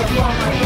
upon my